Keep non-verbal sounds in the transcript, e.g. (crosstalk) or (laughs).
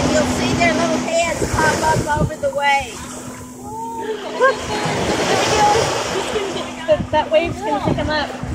and you'll see their little heads pop up over the wave. (laughs) that wave's gonna pick them up.